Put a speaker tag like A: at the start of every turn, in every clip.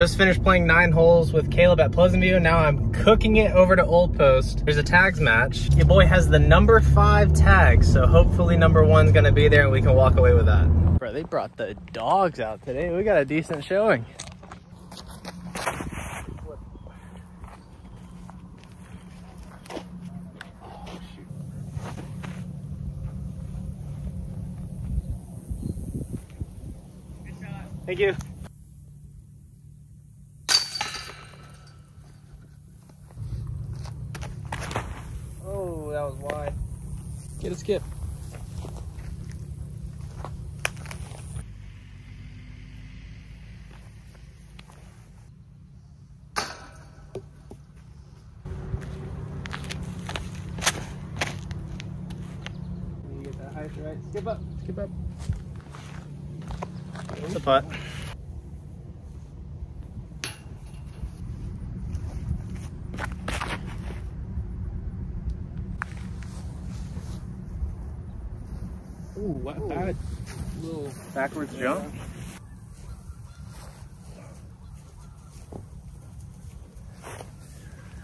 A: Just finished playing nine holes with Caleb at Pleasant View. Now I'm cooking it over to Old Post. There's a tags match. Your boy has the number five tag, so hopefully number one's gonna be there and we can walk away with that. Bro, they brought the dogs out today. We got a decent showing. Thank you. Was wide.
B: Get a skip.
A: Get that height right. Skip up.
B: Skip up.
A: It's a putt.
B: Ooh, what bad. Little
A: Backwards jump.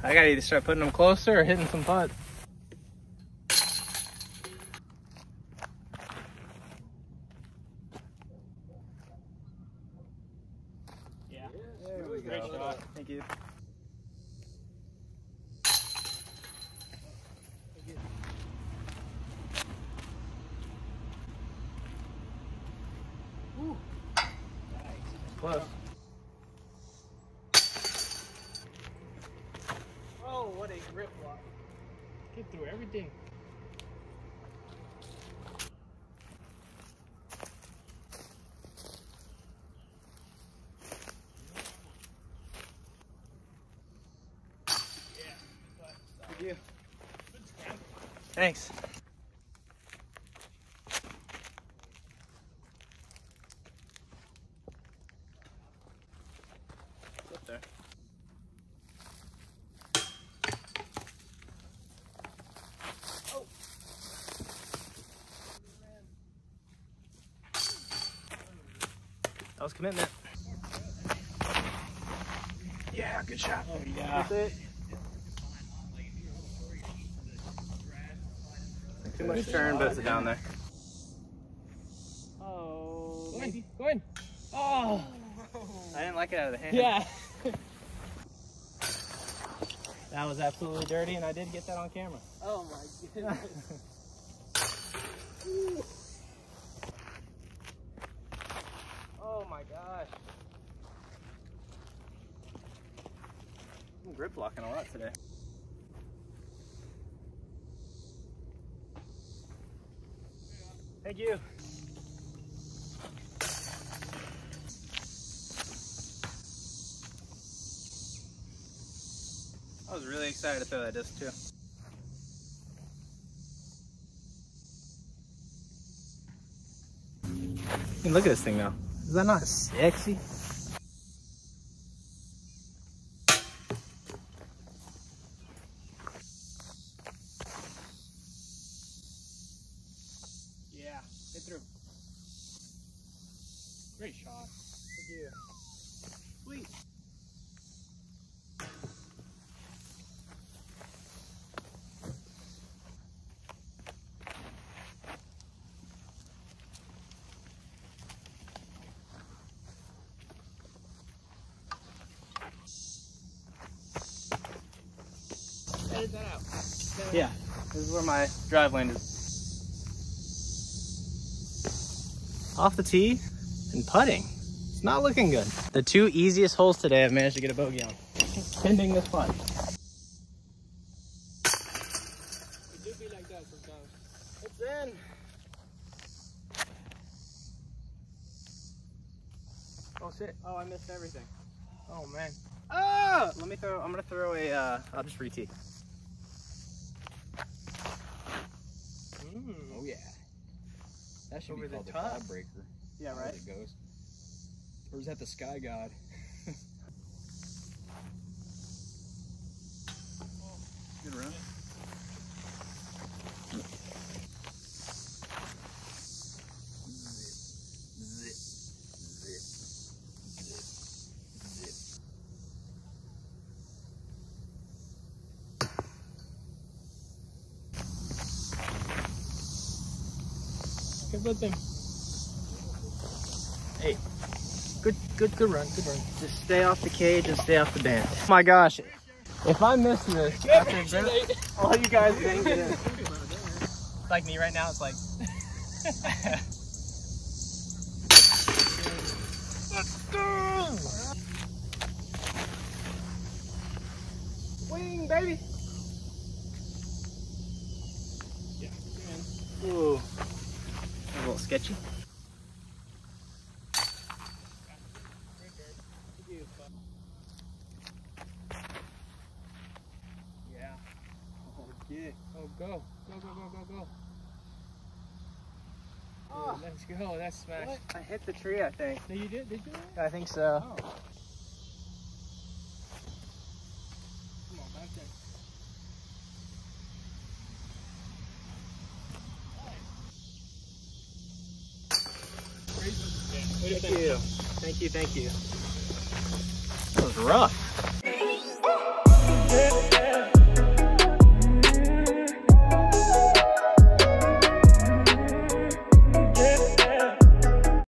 A: I gotta either start putting them closer or hitting some putts.
B: Yeah.
A: There we go.
B: Great shot.
A: Thank you. Close. Oh, what a grip block.
B: Get through everything.
A: Uh, Thank. Thanks. Was commitment.
B: Yeah, good shot. Oh, yeah.
A: That's it. Too much turn, but it's down there. Oh,
B: Go in. Go in. Oh.
A: I didn't like it out of the hand.
B: Yeah.
A: That was absolutely dirty, and I did get that on camera.
B: Oh my goodness.
A: I'm grip blocking a lot today. Thank you. I was really excited to throw that disc too. Hey, look at this thing now. Is that not sexy?
B: Yeah. Get through. Great shot.
A: Thank you. Sweet.
B: Edit that out.
A: Yeah, this is where my drive landed. Off the tee and putting. It's not looking good. The two easiest holes today I've managed to get a bogey on. Pending this putt.
B: It do be like that sometimes.
A: It's in. Oh shit. Oh, I missed everything. Oh man. Oh! Let me throw, I'm gonna throw a, uh, I'll just re-tee. Mm.
C: Oh yeah. That should
A: Over
C: be
A: the
C: called the,
A: top?
C: cloud breaker.
A: Yeah, right?
C: It goes. Or is that the sky god? Good run.
B: With him.
A: Good, good, good run, good run. Just stay off the cage and stay off the band. Oh my gosh, if I miss this, after all you guys didn't get in. Like me right now, it's like. Let's go! Swing, baby!
B: Yeah.
A: Ooh. A little sketchy.
B: Yeah.
C: Oh, yeah.
B: Oh, go. Go, go, go, go, go.
A: Oh.
B: Let's go. That's smashed.
A: I hit the tree, I think.
B: No, you did? Did you?
A: I think so.
B: Oh. Come on, back there.
A: Thank you. Thank you, thank you. That was rough.